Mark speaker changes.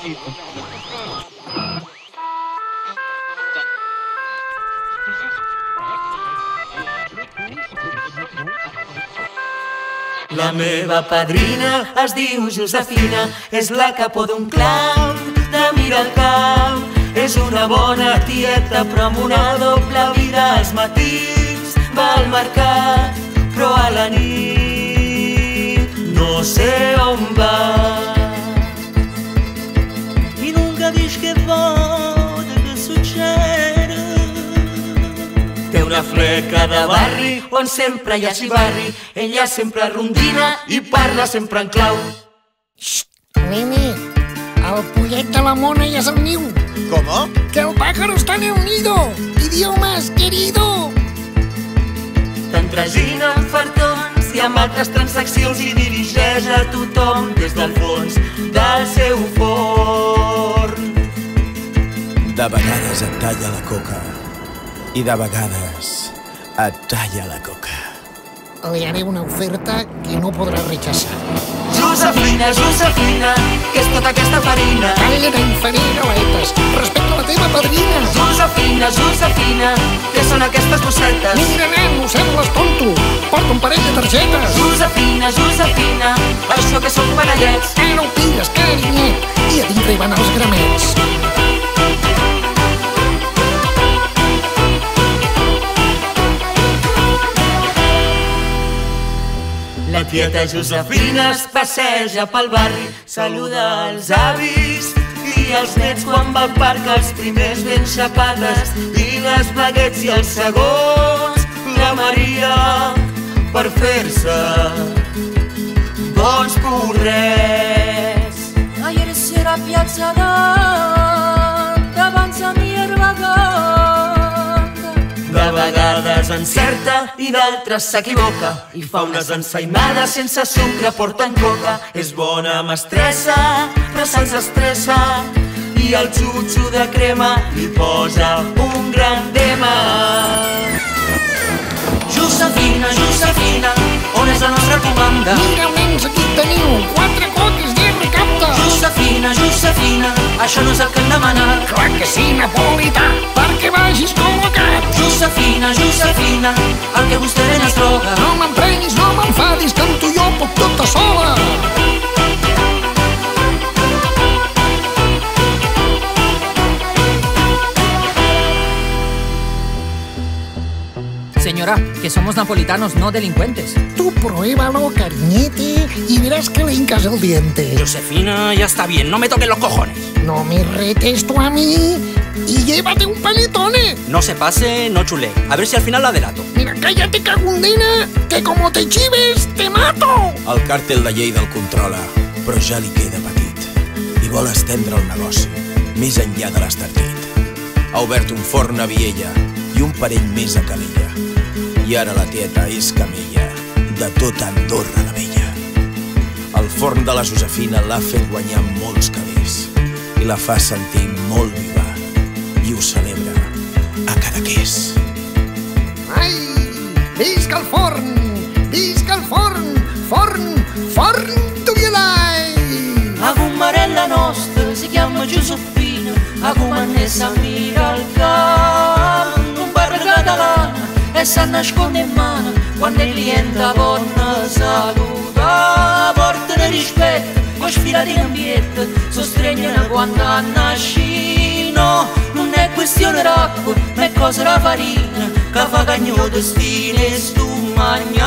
Speaker 1: La meva padrina es diu Josefina, és la capó d'un clau de Miralcamp. És una bona tieta, però amb una doble vida als matins va al mercat, però a la nit una fleca de barri on sempre hi ha xivarri. Ella sempre rondina i parla sempre en clau.
Speaker 2: Nene, el pollet de la mona ja és al niu.
Speaker 3: ¿Cómo?
Speaker 2: Que el pájaro está en el nido. Idiomas, querido.
Speaker 1: T'entresina amb fartons i amb altres transaccions i dirigeix a tothom des del fons del seu forn.
Speaker 4: De vegades et talla la coca i de vegades et talla la coca.
Speaker 2: Le haré una oferta que no podrà rechazar.
Speaker 1: Josefina, Josefina, què és tota aquesta farina?
Speaker 2: Calla d'inferir galetes. Respecte a la teva padrina.
Speaker 1: Josefina, Josefina, què són aquestes bossetes?
Speaker 2: Mira, nen, no sembles tonto. Porta un parell de targetes.
Speaker 1: Josefina, Josefina, això que són panellets.
Speaker 2: Eh, no ho pilles, carinyet. I a dintre hi van els gramets.
Speaker 1: Tieta Josefina es passeja pel barri, saluda els avis i els nets quan va al parc, els primers ben xapades i les baguets i els segons, la Maria per fer-se bons porrets.
Speaker 5: Ieri sera a Piazza Dante, davanti a vagante.
Speaker 1: De vegades encerta i d'altres s'equivoca i fa unes ensaïmades sense sucre, porten coca. És bona mestressa, però se'ls estressa i el xutxo de crema li posa un gran tema. Josefina, Josefina, on és la nostra comanda?
Speaker 2: Mira, nens, aquí teniu quatre coques de recapte.
Speaker 1: Josefina, Josefina, això no és el que hem demanat.
Speaker 2: Clar que sí, napolità,
Speaker 1: Josefina, el que vostè és droga.
Speaker 2: No m'emprenyis, no m'enfadis, que amb tu jo puc tota sola.
Speaker 6: Señora, que somos napolitanos, no delincuentes.
Speaker 2: Tú pruébalo, cariñete, y verás que le hincas el diente.
Speaker 7: Josefina, ya está bien, no me toques los cojones.
Speaker 2: No me retes tú a mí y llévate un panetone.
Speaker 7: No se pase, no chule. A ver si al final la delato.
Speaker 2: Mira, cállate, cagundina, que como te chives, te mato.
Speaker 4: El càrtel de Lleida el controla, però ja li queda petit i vol estendre el negoci més enllà de l'estartit. Ha obert un forn a Viella i un parell més a Calella. I ara la tieta és camella de tota Andorra la Vella. El forn de la Josefina l'ha fet guanyar molts calés i la fa sentir molt ho celebra. A Cadaqués.
Speaker 2: Ai, visca el forn, visca el forn, forn, forn Tuvielai.
Speaker 5: A Gummarella nostra si chiama Giuseppina, a Gumannessa mira al campo, un bar catalano e si nasconde in mano quando il cliente buona saluta, porta rispetto, con sfilati in ambiente, sostregnano quando è questione d'acqua, ma è cosa la farina, che fa cagnuto stile stu magna,